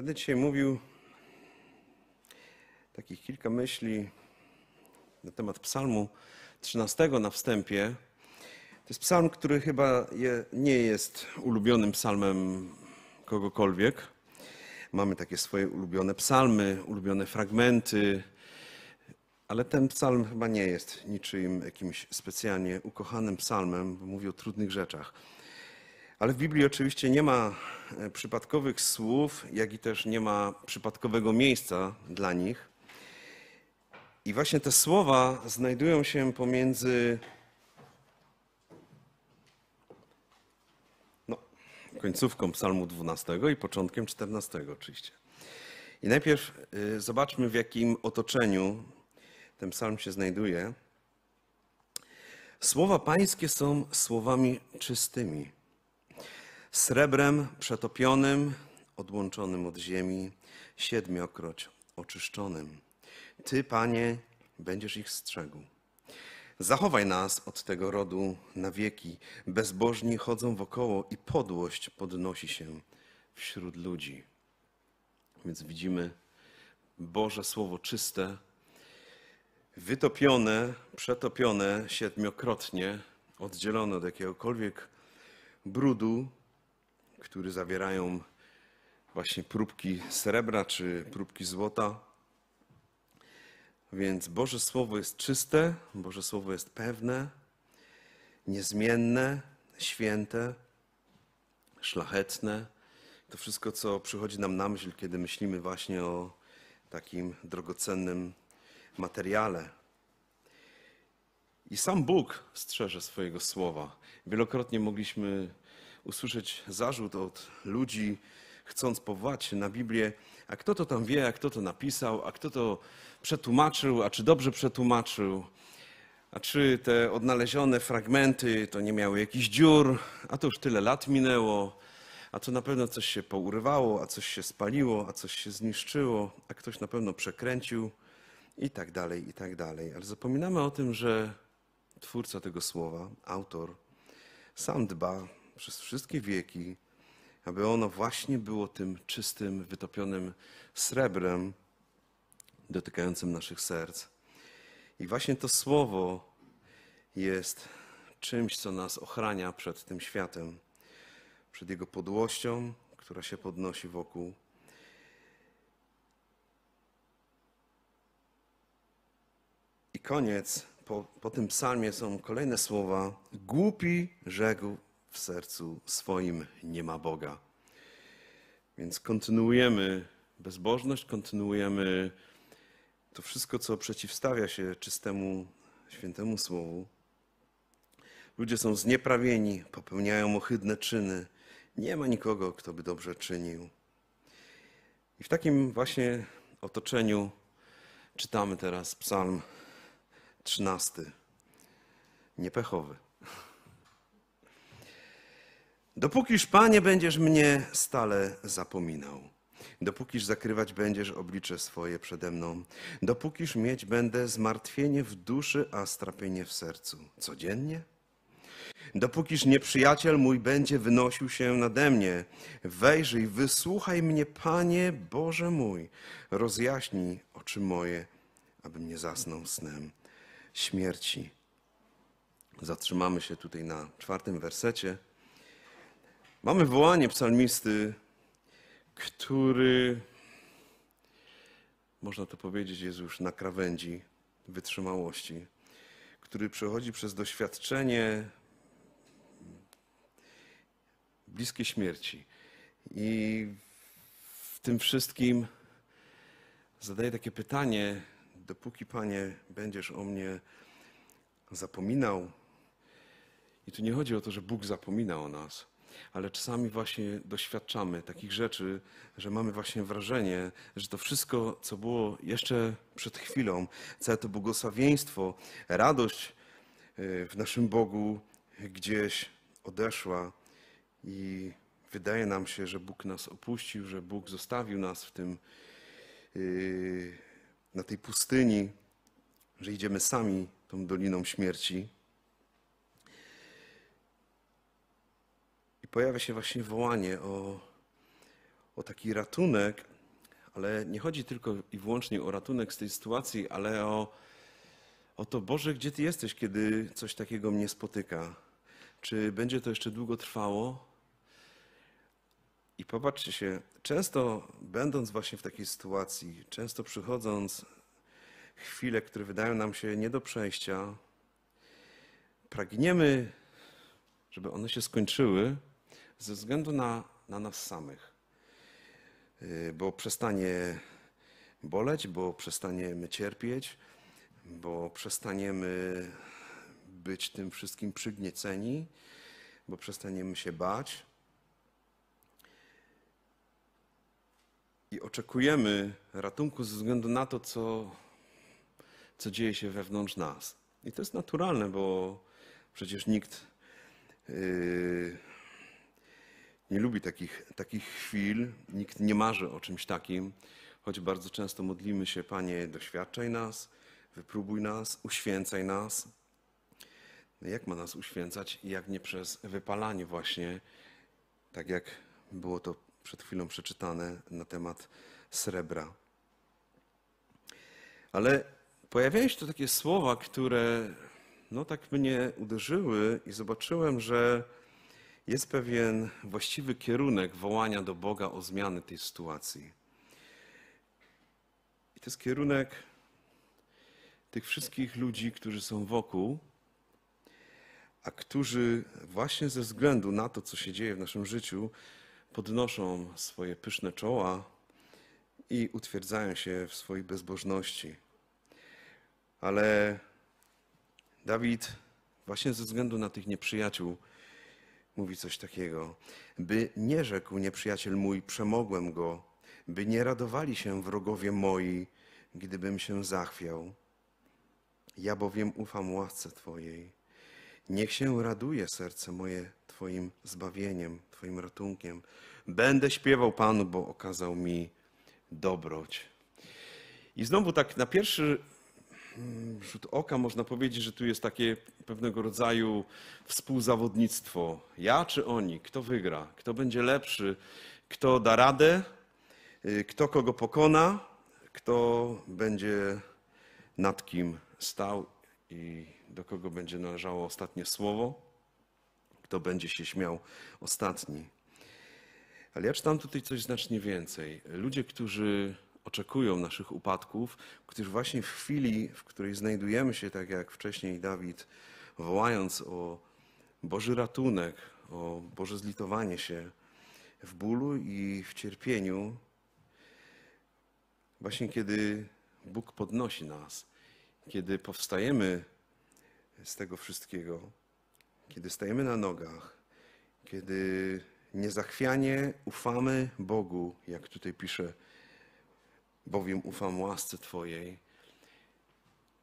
Będę dzisiaj mówił takich kilka myśli na temat Psalmu 13 na wstępie. To jest psalm, który chyba nie jest ulubionym psalmem kogokolwiek. Mamy takie swoje ulubione psalmy, ulubione fragmenty, ale ten psalm chyba nie jest niczym jakimś specjalnie ukochanym psalmem, bo mówi o trudnych rzeczach. Ale w Biblii oczywiście nie ma e, przypadkowych słów, jak i też nie ma przypadkowego miejsca dla nich. I właśnie te słowa znajdują się pomiędzy no, końcówką Psalmu 12 i początkiem 14 oczywiście. I najpierw y, zobaczmy, w jakim otoczeniu ten psalm się znajduje. Słowa pańskie są słowami czystymi, srebrem przetopionym, odłączonym od ziemi, siedmiokroć oczyszczonym. Ty, Panie, będziesz ich strzegł. Zachowaj nas od tego rodu na wieki. Bezbożni chodzą wokoło i podłość podnosi się wśród ludzi. Więc widzimy Boże Słowo czyste, wytopione, przetopione siedmiokrotnie, oddzielone od jakiegokolwiek brudu, który zawierają właśnie próbki srebra czy próbki złota. Więc Boże Słowo jest czyste, Boże Słowo jest pewne, niezmienne, święte, szlachetne. To wszystko, co przychodzi nam na myśl, kiedy myślimy właśnie o takim drogocennym materiale. I sam Bóg strzeże swojego słowa. Wielokrotnie mogliśmy usłyszeć zarzut od ludzi, chcąc powołać na Biblię, a kto to tam wie, a kto to napisał, a kto to przetłumaczył, a czy dobrze przetłumaczył, a czy te odnalezione fragmenty to nie miały jakichś dziur, a to już tyle lat minęło, a to na pewno coś się pourywało, a coś się spaliło, a coś się zniszczyło, a ktoś na pewno przekręcił i tak dalej, i tak dalej. Ale zapominamy o tym, że twórca tego słowa, autor, sam dba przez wszystkie wieki, aby ono właśnie było tym czystym, wytopionym srebrem dotykającym naszych serc. I właśnie to słowo jest czymś, co nas ochrania przed tym światem, przed jego podłością, która się podnosi wokół. I koniec, po, po tym psalmie są kolejne słowa. Głupi rzekł w sercu swoim nie ma Boga. Więc kontynuujemy bezbożność, kontynuujemy to wszystko, co przeciwstawia się czystemu, świętemu słowu. Ludzie są znieprawieni, popełniają ohydne czyny. Nie ma nikogo, kto by dobrze czynił. I w takim właśnie otoczeniu czytamy teraz Psalm 13, niepechowy. Dopókiż, Panie, będziesz mnie stale zapominał, dopókiż zakrywać będziesz oblicze swoje przede mną, dopókiż mieć będę zmartwienie w duszy, a strapienie w sercu codziennie, dopókiż nieprzyjaciel mój będzie wynosił się nade mnie, wejrzyj, wysłuchaj mnie, Panie Boże mój, rozjaśnij oczy moje, abym nie zasnął snem śmierci. Zatrzymamy się tutaj na czwartym wersecie. Mamy wołanie psalmisty, który, można to powiedzieć, jest już na krawędzi wytrzymałości, który przechodzi przez doświadczenie bliskie śmierci. I w tym wszystkim zadaję takie pytanie, dopóki Panie będziesz o mnie zapominał. I tu nie chodzi o to, że Bóg zapomina o nas, ale czasami właśnie doświadczamy takich rzeczy, że mamy właśnie wrażenie, że to wszystko, co było jeszcze przed chwilą, całe to błogosławieństwo, radość y, w naszym Bogu gdzieś odeszła i wydaje nam się, że Bóg nas opuścił, że Bóg zostawił nas w tym, y, na tej pustyni, że idziemy sami tą doliną śmierci. Pojawia się właśnie wołanie o, o taki ratunek, ale nie chodzi tylko i wyłącznie o ratunek z tej sytuacji, ale o, o to, Boże, gdzie Ty jesteś, kiedy coś takiego mnie spotyka? Czy będzie to jeszcze długo trwało? I popatrzcie się, często będąc właśnie w takiej sytuacji, często przychodząc chwile, które wydają nam się nie do przejścia, pragniemy, żeby one się skończyły ze względu na, na nas samych. Yy, Bo przestanie boleć, bo przestaniemy cierpieć, bo przestaniemy być tym wszystkim przygnieceni, bo przestaniemy się bać. I oczekujemy ratunku ze względu na to, co, co dzieje się wewnątrz nas. I to jest naturalne, bo przecież nikt yy, nie lubi takich, takich chwil, nikt nie marzy o czymś takim, choć bardzo często modlimy się, Panie, doświadczaj nas, wypróbuj nas, uświęcaj nas. No jak ma nas uświęcać, jak nie przez wypalanie właśnie, tak jak było to przed chwilą przeczytane na temat srebra. Ale pojawiają się tu takie słowa, które no tak mnie uderzyły i zobaczyłem, że jest pewien właściwy kierunek wołania do Boga o zmianę tej sytuacji. I to jest kierunek tych wszystkich ludzi, którzy są wokół, a którzy właśnie ze względu na to, co się dzieje w naszym życiu, podnoszą swoje pyszne czoła i utwierdzają się w swojej bezbożności. Ale Dawid, właśnie ze względu na tych nieprzyjaciół, mówi coś takiego: By nie rzekł nieprzyjaciel mój, przemogłem go, by nie radowali się wrogowie moi, gdybym się zachwiał. Ja bowiem ufam łasce Twojej. Niech się raduje serce moje Twoim zbawieniem, Twoim ratunkiem. Będę śpiewał Panu, bo okazał mi dobroć. I znowu tak na pierwszy rzut oka można powiedzieć, że tu jest takie pewnego rodzaju współzawodnictwo. Ja czy oni? Kto wygra? Kto będzie lepszy? Kto da radę? Y, Kto kogo pokona? Kto będzie nad kim stał i do kogo będzie należało ostatnie słowo? Kto będzie się śmiał ostatni? Ale ja czytam tutaj coś znacznie więcej. Ludzie, którzy oczekują naszych upadków, którzy właśnie w chwili, w której znajdujemy się, tak jak wcześniej Dawid, wołając o Boży ratunek, o Boże zlitowanie się w bólu i w cierpieniu, właśnie kiedy Bóg podnosi nas, kiedy powstajemy z tego wszystkiego, kiedy stajemy na nogach, kiedy niezachwianie ufamy Bogu, jak tutaj pisze, bowiem ufam łasce Twojej,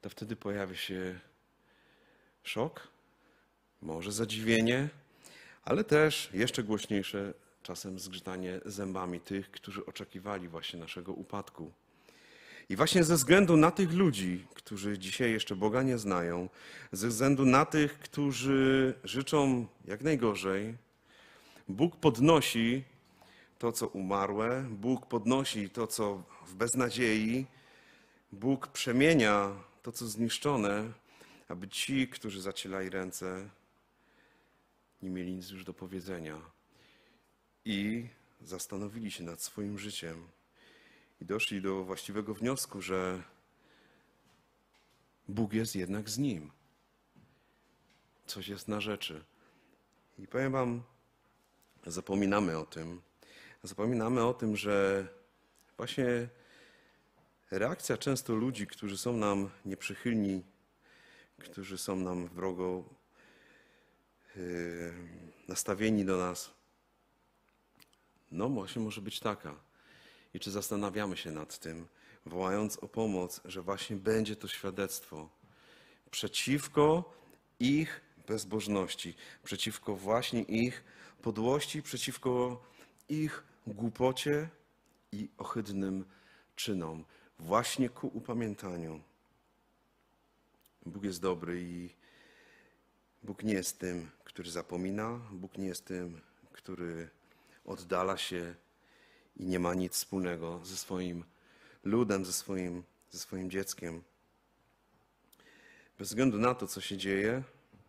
to wtedy pojawia się szok, może zadziwienie, ale też jeszcze głośniejsze czasem zgrzytanie zębami tych, którzy oczekiwali właśnie naszego upadku. I właśnie ze względu na tych ludzi, którzy dzisiaj jeszcze Boga nie znają, ze względu na tych, którzy życzą jak najgorzej, Bóg podnosi to, co umarłe, Bóg podnosi to, co w beznadziei, Bóg przemienia to, co zniszczone, aby ci, którzy zacielali ręce, nie mieli nic już do powiedzenia i zastanowili się nad swoim życiem i doszli do właściwego wniosku, że Bóg jest jednak z nim. Coś jest na rzeczy. I powiem Wam, zapominamy o tym. Zapominamy o tym, że właśnie reakcja często ludzi, którzy są nam nieprzychylni, którzy są nam wrogo yy, nastawieni do nas, no właśnie może być taka. I czy zastanawiamy się nad tym, wołając o pomoc, że właśnie będzie to świadectwo przeciwko ich bezbożności, przeciwko właśnie ich podłości, przeciwko ich głupocie i ohydnym czynom, właśnie ku upamiętaniu. Bóg jest dobry i Bóg nie jest tym, który zapomina, Bóg nie jest tym, który oddala się i nie ma nic wspólnego ze swoim ludem, ze swoim, ze swoim dzieckiem. Bez względu na to, co się dzieje,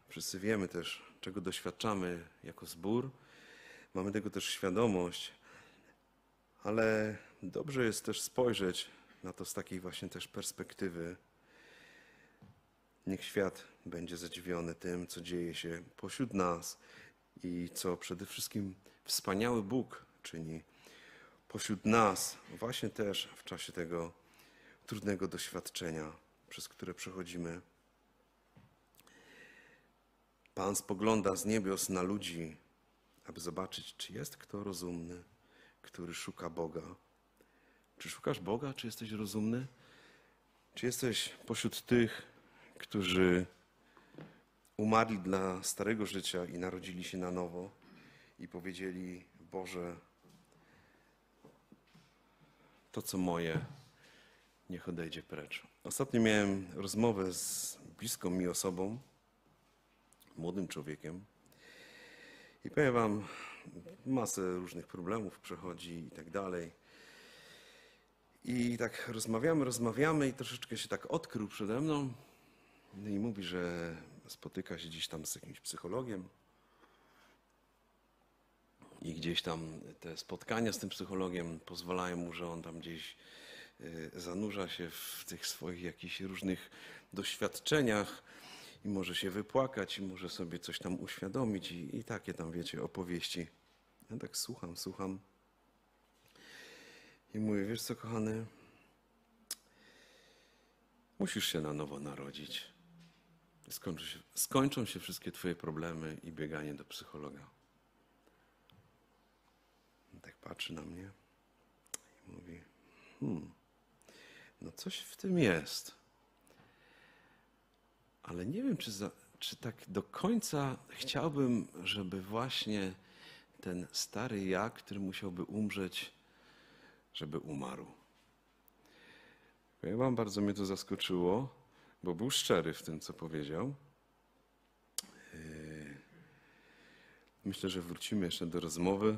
wszyscy wiemy też, czego doświadczamy jako zbór, mamy tego też świadomość, ale dobrze jest też spojrzeć na to z takiej właśnie też perspektywy. Niech świat będzie zadziwiony tym, co dzieje się pośród nas i co przede wszystkim wspaniały Bóg czyni pośród nas, właśnie też w czasie tego trudnego doświadczenia, przez które przechodzimy. Pan spogląda z niebios na ludzi, aby zobaczyć, czy jest kto rozumny, który szuka Boga. Czy szukasz Boga, czy jesteś rozumny? Czy jesteś pośród tych, którzy umarli dla starego życia i narodzili się na nowo i powiedzieli: Boże, to co moje, niech odejdzie precz. Ostatnio miałem rozmowę z bliską mi osobą, młodym człowiekiem. I powiem Wam, masę różnych problemów przechodzi i tak dalej. I tak rozmawiamy, rozmawiamy i troszeczkę się tak odkrył przede mną. No i mówi, że spotyka się gdzieś tam z jakimś psychologiem. I gdzieś tam te spotkania z tym psychologiem pozwalają mu, że on tam gdzieś y, zanurza się w tych swoich jakichś różnych doświadczeniach i może się wypłakać, i może sobie coś tam uświadomić i, i takie tam, wiecie, opowieści. Ja tak słucham, słucham i mówię, wiesz co, kochany, musisz się na nowo narodzić. Skończy się, skończą się wszystkie twoje problemy i bieganie do psychologa. tak patrzy na mnie i mówi, hmm, no coś w tym jest ale nie wiem, czy, za, czy tak do końca chciałbym, żeby właśnie ten stary ja, który musiałby umrzeć, żeby umarł. Ja wam bardzo mnie to zaskoczyło, bo był szczery w tym, co powiedział. Yy, myślę, że wrócimy jeszcze do rozmowy.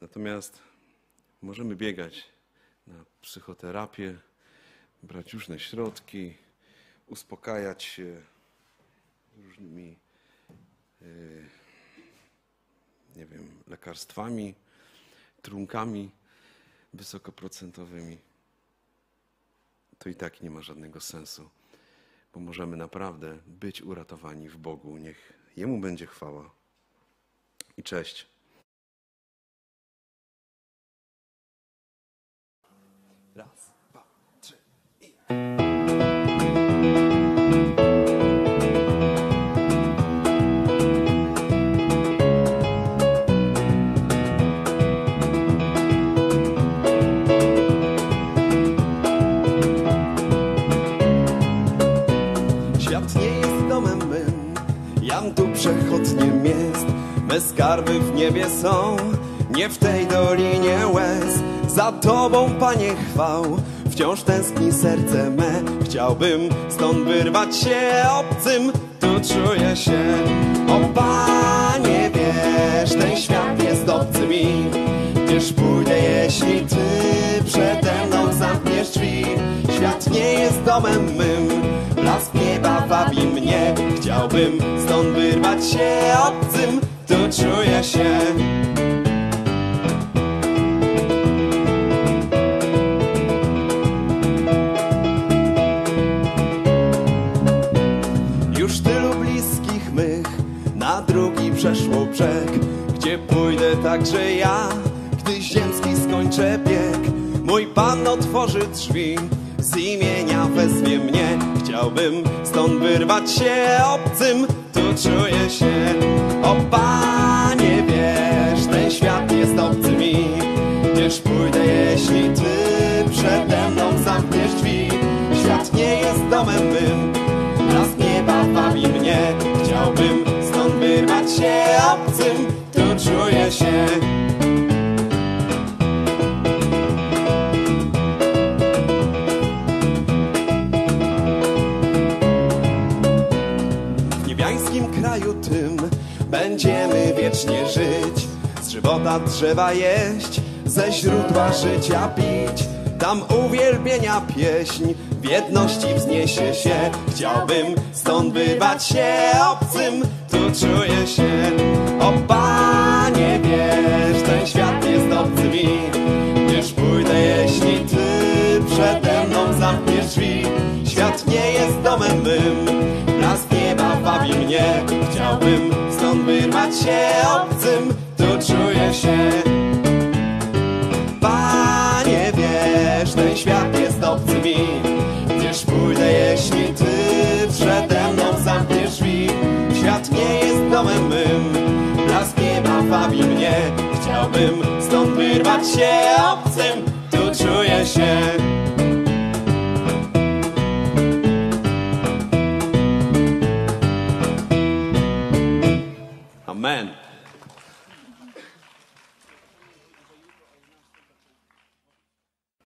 Natomiast możemy biegać na psychoterapię, brać różne środki, uspokajać się różnymi, e, nie wiem, lekarstwami, trunkami wysokoprocentowymi. To i tak nie ma żadnego sensu, bo możemy naprawdę być uratowani w Bogu. Niech Jemu będzie chwała i cześć. Raz. Niebie są, nie w tej dolinie łez. Za Tobą, Panie, chwał, wciąż tęskni serce me. Chciałbym stąd wyrwać się obcym, tu czuję się. O Panie, wiesz, ten świat jest obcy mi. Gdzież pójdę, jeśli Ty przede mną zamkniesz drzwi? Świat nie jest domem mym, blask nieba wabi mnie. Chciałbym stąd wyrwać się obcym, tu czuję się. Już tylu bliskich mych na drugi przeszło brzeg Gdzie pójdę także ja, gdy ziemski skończę bieg. Mój Pan otworzy drzwi, z imienia wezwie mnie. Chciałbym stąd wyrwać się obcym czuję się O Panie, wiesz, ten świat jest obcy mi. Pójdę, jeśli Ty przede mną zamkniesz drzwi. Świat nie jest domem mym Blask nieba wabi mnie. Chciałbym stąd wyrwać się obcym. Tu czuję się żywota drzewa jeść, ze źródła życia pić. Tam uwielbienia pieśń w jedności wzniesie się. Chciałbym stąd wyrwać się obcym, tu czuję się. O Panie, wiesz, ten świat jest obcy mi. Gdzież pójdę, jeśli Ty przede mną zamkniesz drzwi? Świat nie jest domem mym, blask nieba wabi mnie. Chciałbym stąd wyrwać się obcym, czuję się. Panie, wiesz, ten świat jest obcy mi. Gdzież pójdę, jeśli Ty przede mną zamkniesz drzwi? Świat nie jest domem mym, blask nieba wabi mnie. Chciałbym stąd wyrwać się obcym, tu czuję się.